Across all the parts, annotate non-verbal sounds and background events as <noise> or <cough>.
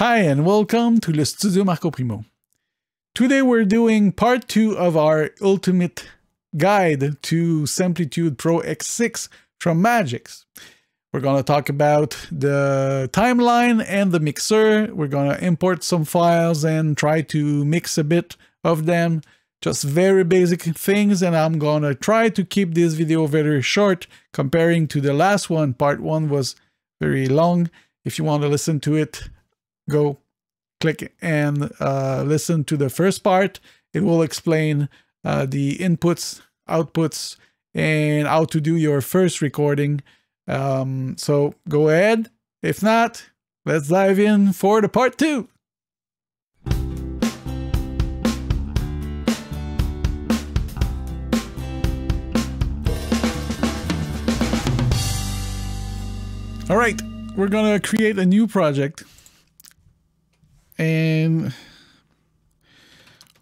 Hi and welcome to the Studio Marco Primeau. Today we're doing part two of our ultimate guide to Samplitude Pro X6 from Magix. We're going to talk about the timeline and the mixer. We're going to import some files and try to mix a bit of them. Just very basic things and I'm going to try to keep this video very short comparing to the last one. Part one was very long. If you want to listen to it, go click and uh, listen to the first part. It will explain uh, the inputs, outputs, and how to do your first recording. Um, so go ahead. If not, let's dive in for the part two. All right, we're gonna create a new project and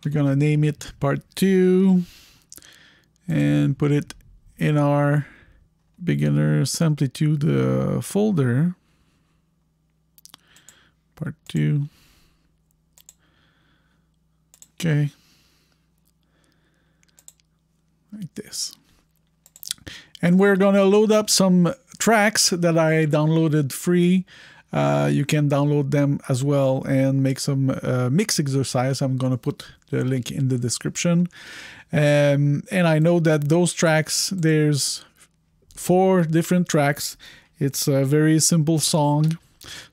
we're gonna name it part two and put it in our beginner samplitude uh, folder. Part two. Okay. Like this. And we're gonna load up some tracks that I downloaded free uh, you can download them as well and make some uh, mix exercise. I'm going to put the link in the description. Um, and I know that those tracks, there's four different tracks. It's a very simple song.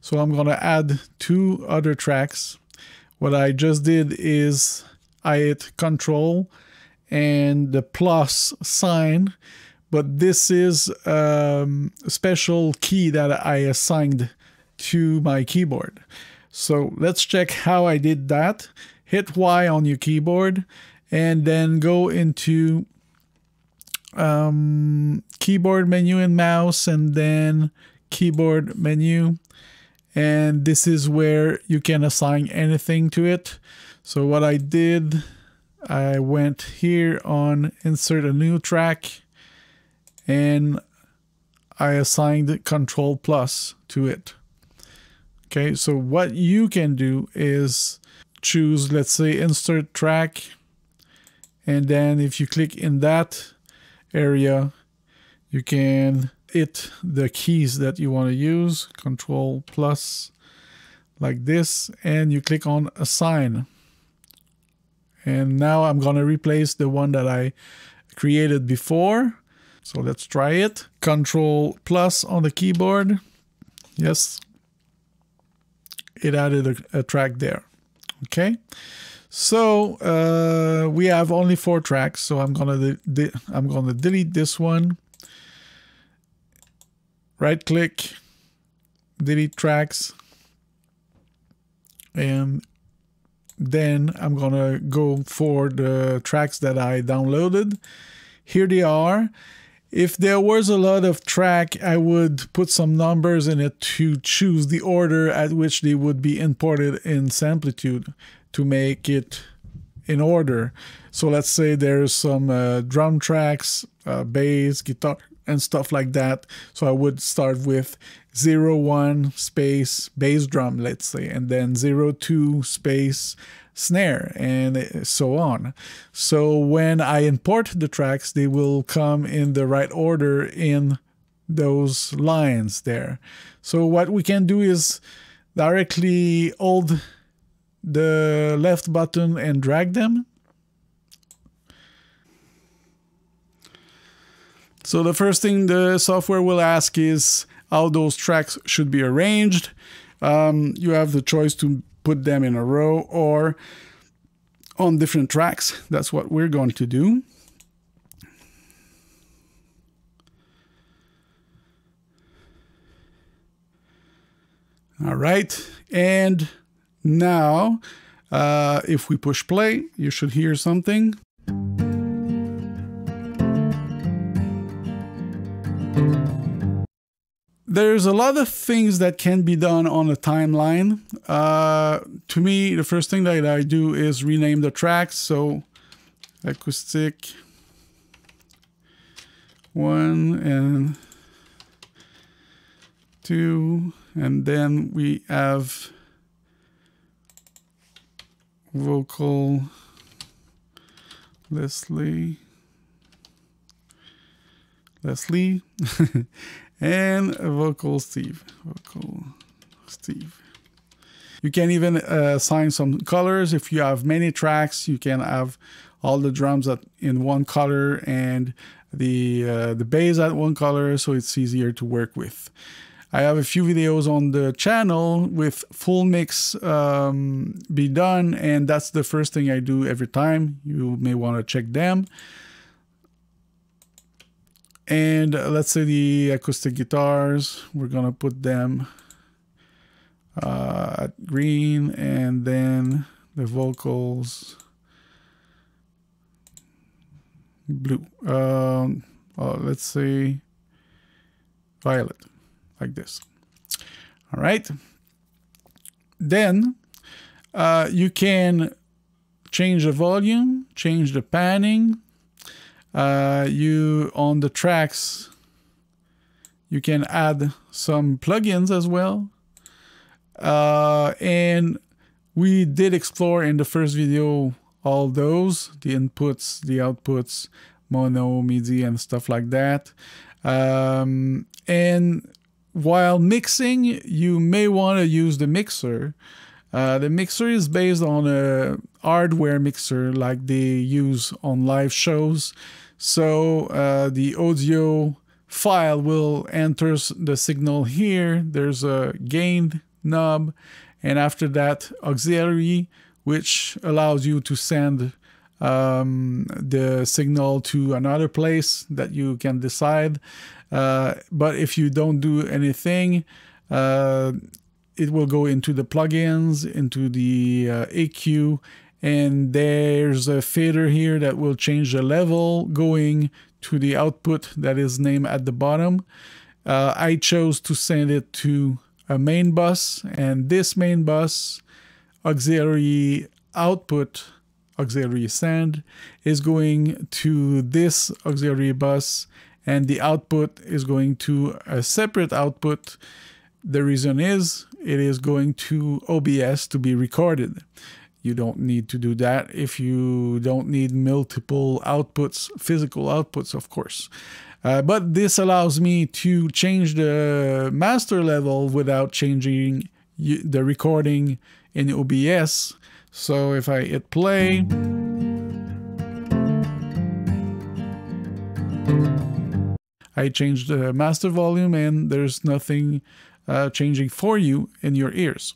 So I'm going to add two other tracks. What I just did is I hit control and the plus sign but this is um, a special key that I assigned to my keyboard. So let's check how I did that. Hit Y on your keyboard and then go into um, keyboard menu and mouse and then keyboard menu. And this is where you can assign anything to it. So what I did, I went here on insert a new track and I assigned control plus to it. Okay, so what you can do is choose, let's say, insert track. And then if you click in that area, you can hit the keys that you want to use, control plus like this, and you click on assign. And now I'm going to replace the one that I created before. So let's try it. Control plus on the keyboard. Yes, it added a, a track there. Okay, so uh, we have only four tracks, so I'm gonna I'm gonna delete this one. Right click, delete tracks, and then I'm gonna go for the tracks that I downloaded. Here they are if there was a lot of track, I would put some numbers in it to choose the order at which they would be imported in Samplitude to make it in order. So let's say there's some uh, drum tracks, uh, bass, guitar, and stuff like that. So I would start with 0, 1 space bass drum, let's say, and then 0, 2 space snare and so on. So when I import the tracks, they will come in the right order in those lines there. So what we can do is directly hold the left button and drag them. So the first thing the software will ask is how those tracks should be arranged. Um, you have the choice to put them in a row or on different tracks. That's what we're going to do. All right, and now uh, if we push play, you should hear something. There's a lot of things that can be done on a timeline. Uh, to me, the first thing that I do is rename the tracks. So acoustic one and two, and then we have vocal Leslie Leslie. <laughs> And vocal Steve. Vocal Steve. You can even uh, assign some colors. If you have many tracks you can have all the drums at, in one color and the uh, the bass at one color so it's easier to work with. I have a few videos on the channel with full mix um, be done and that's the first thing I do every time. You may want to check them. And uh, let's say the acoustic guitars, we're to put them uh, at green and then the vocals blue. Um, uh, let's say violet like this. All right. Then uh, you can change the volume, change the panning. Uh, you on the tracks, you can add some plugins as well. Uh, and we did explore in the first video all those, the inputs, the outputs, mono, MIDI, and stuff like that. Um, and while mixing, you may want to use the mixer. Uh, the mixer is based on a hardware mixer like they use on live shows. So uh, the audio file will enter the signal here. There's a gain knob, and after that, auxiliary, which allows you to send um, the signal to another place that you can decide. Uh, but if you don't do anything, uh, it will go into the plugins, into the uh, EQ, and there's a fader here that will change the level going to the output that is named at the bottom. Uh, I chose to send it to a main bus, and this main bus auxiliary output auxiliary send is going to this auxiliary bus and the output is going to a separate output. The reason is it is going to OBS to be recorded. You don't need to do that if you don't need multiple outputs, physical outputs, of course. Uh, but this allows me to change the master level without changing the recording in OBS. So if I hit play, I change the master volume and there's nothing uh, changing for you in your ears.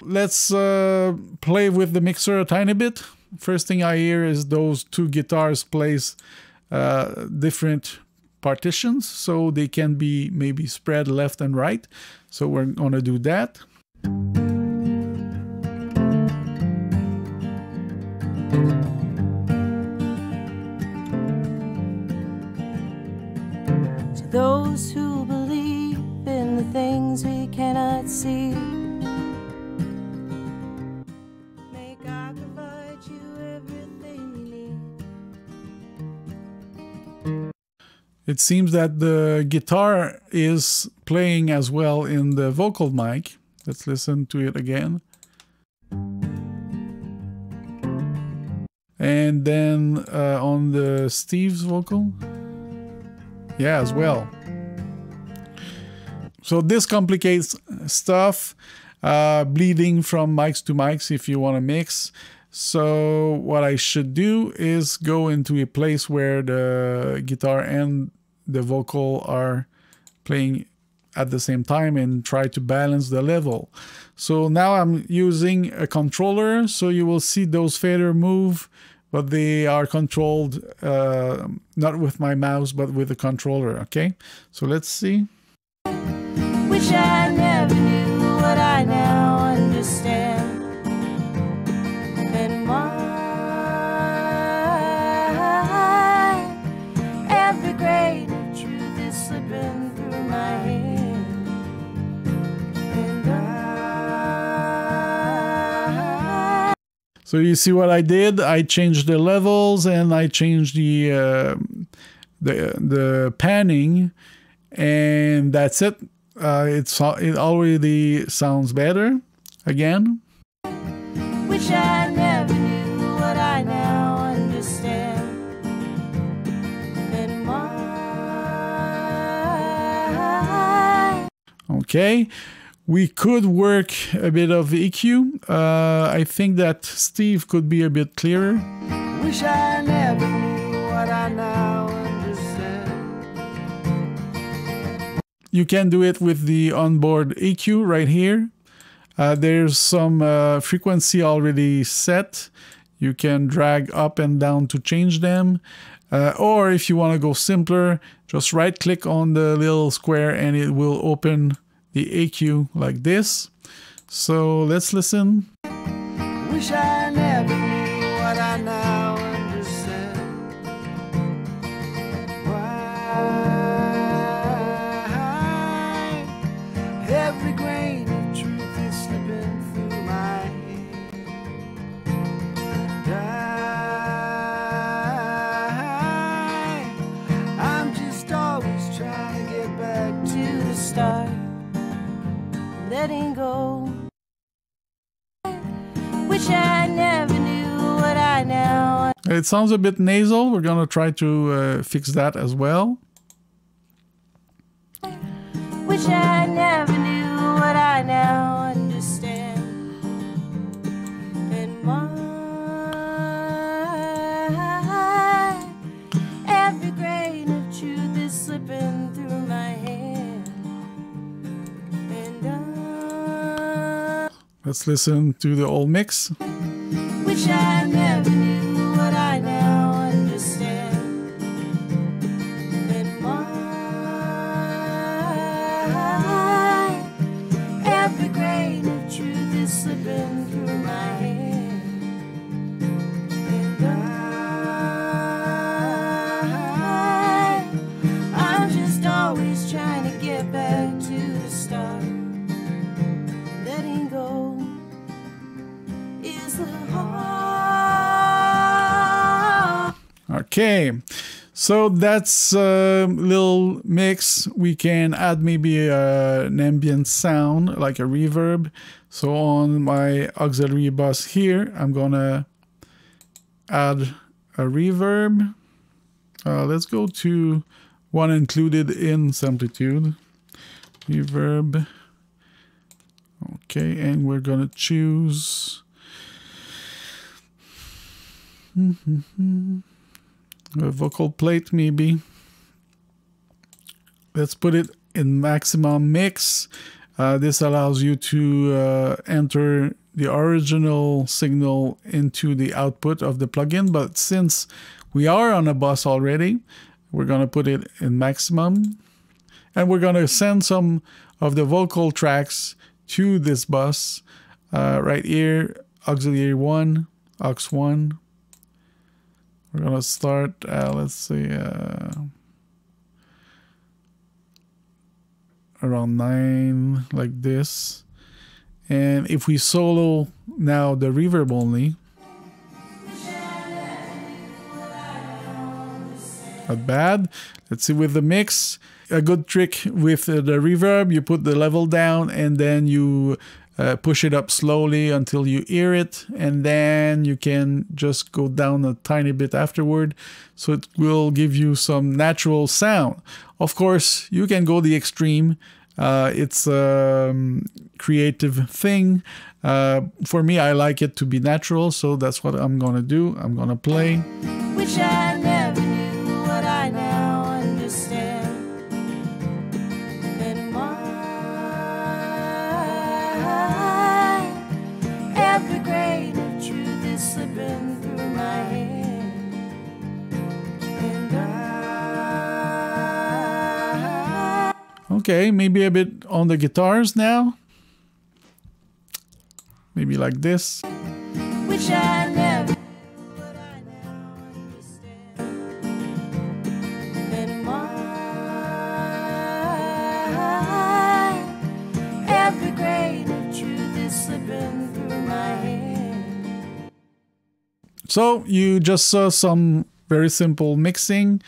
Let's uh, play with the mixer a tiny bit. First thing I hear is those two guitars plays uh, different partitions so they can be maybe spread left and right. So we're to do that. To those who believe in the things we cannot see. It seems that the guitar is playing as well in the vocal mic. Let's listen to it again. And then uh, on the Steve's vocal. Yeah, as well. So this complicates stuff. Uh, bleeding from mics to mics if you want to mix. So what I should do is go into a place where the guitar and the vocal are playing at the same time and try to balance the level. So now I'm using a controller so you will see those fader move but they are controlled uh, not with my mouse but with the controller okay so let's see is through my hand I so you see what I did? I changed the levels and I changed the uh, the the panning and that's it. Uh, it's it already sounds better again. Okay, we could work a bit of EQ. Uh, I think that Steve could be a bit clearer. Wish I never knew what I now understand. You can do it with the onboard EQ right here. Uh, there's some uh, frequency already set. You can drag up and down to change them. Uh, or if you want to go simpler, just right click on the little square and it will open the EQ like this. So let's listen. Wish I It sounds a bit nasal. We're going to try to uh, fix that as well. Wish I never knew what I now understand. And my every grain of truth is slipping through my hand. And I Let's listen to the old mix. wish I never Okay, so that's a little mix. We can add maybe an ambient sound like a reverb. So on my auxiliary bus here, I'm gonna add a reverb. Uh, let's go to one included in Samplitude. Reverb. Okay, and we're gonna choose a vocal plate maybe. Let's put it in maximum mix. Uh, this allows you to uh, enter the original signal into the output of the plugin. But since we are on a bus already, we're going to put it in maximum. And we're going to send some of the vocal tracks to this bus uh, right here, auxiliary 1, aux 1. We're to start, uh, let's see, uh, around 9, like this. And if we solo now the reverb only, not bad. Let's see with the mix. A good trick with the reverb, you put the level down and then you uh, push it up slowly until you hear it, and then you can just go down a tiny bit afterward. So it will give you some natural sound. Of course, you can go the extreme. Uh, it's a um, creative thing. Uh, for me, I like it to be natural, so that's what I'm gonna do. I'm gonna play. Okay, maybe a bit on the guitars now. Maybe like this. wish I never knew what I now understand. And my every grain of truth is slipping through my hand. So you just saw some very simple mixing.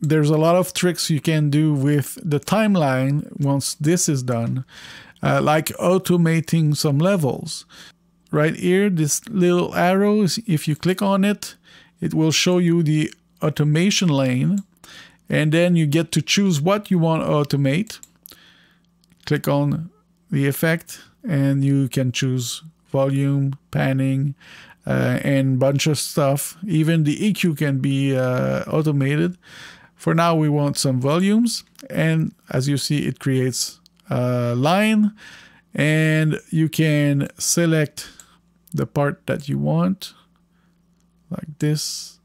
There's a lot of tricks you can do with the timeline once this is done, uh, like automating some levels. Right here, this little arrow, if you click on it, it will show you the automation lane. And then you get to choose what you want to automate. click on the effect and you can choose volume, panning, uh, and bunch of stuff. Even the EQ can be uh, automated. For now, we want some volumes. And as you see, it creates a line and you can select the part that you want like this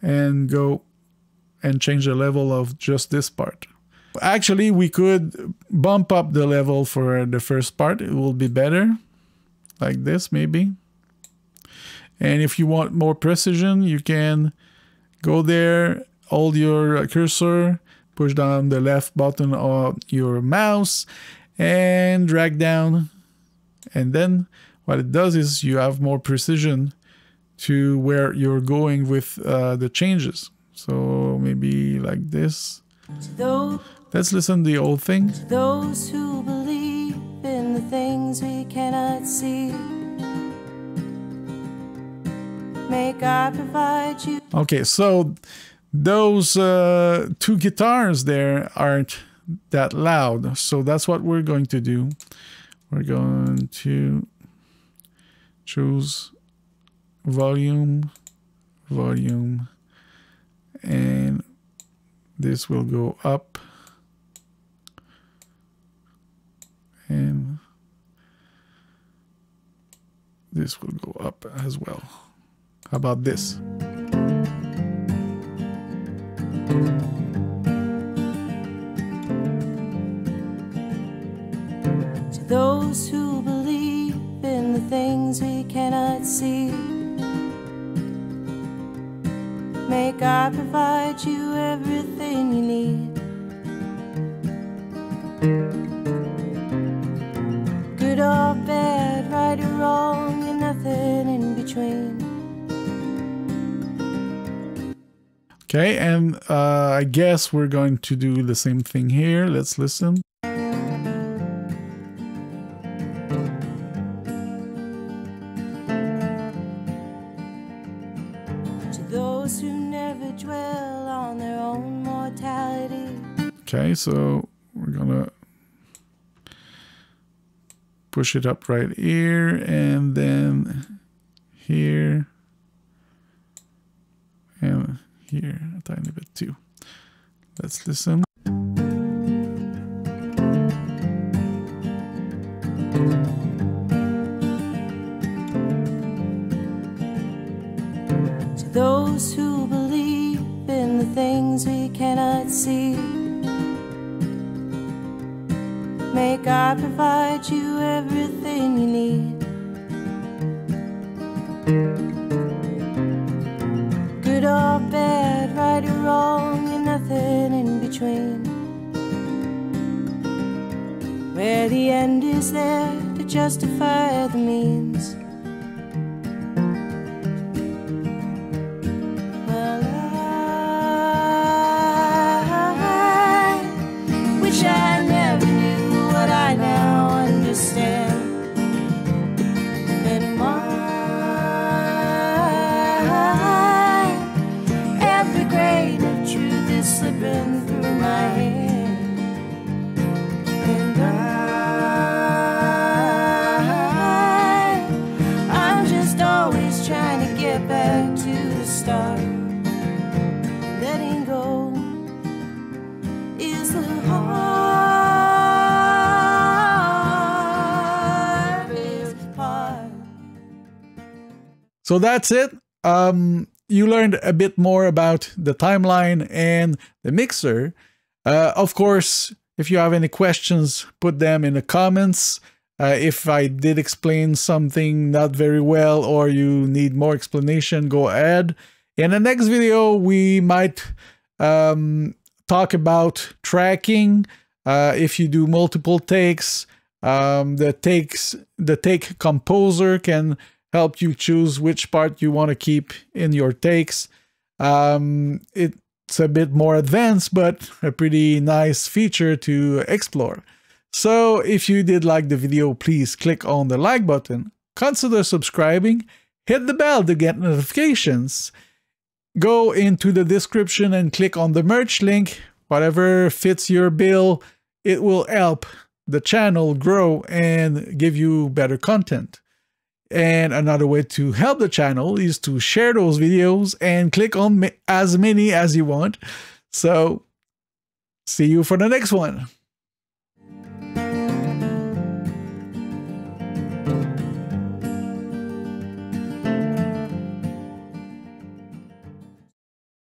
and go and change the level of just this part. Actually, we could bump up the level for the first part. It will be better like this maybe. And if you want more precision, you can go there, hold your cursor, push down the left button of your mouse and drag down. And then what it does is you have more precision to where you're going with uh, the changes. So maybe like this. Those, Let's listen to the old thing. those who believe in the things we cannot see. May God provide you Okay, so those uh, two guitars there aren't that loud. So that's what we're going to do. We're going to choose volume, volume, and this will go up. And this will go up as well. How about this? To those who believe in the things we cannot see. May God provide you everything you need. Okay, and uh, I guess we're going to do the same thing here. Let's listen. To those who never dwell on their own mortality. Okay, so we're gonna push it up right here and then here and here a tiny bit too. Let's listen. To those who believe in the things we cannot see. May God provide you everything you need. Between. Where the end is there to justify the means. So that's it. Um, you learned a bit more about the timeline and the mixer. Uh, of course, if you have any questions, put them in the comments. Uh, if I did explain something not very well or you need more explanation, go ahead. In the next video, we might um, talk about tracking. Uh, if you do multiple takes, um, the takes the take composer can help you choose which part you want to keep in your takes. Um, it's a bit more advanced, but a pretty nice feature to explore. So if you did like the video, please click on the like button, consider subscribing, hit the bell to get notifications, go into the description and click on the merch link. Whatever fits your bill, it will help the channel grow and give you better content. And another way to help the channel is to share those videos and click on as many as you want. So, see you for the next one.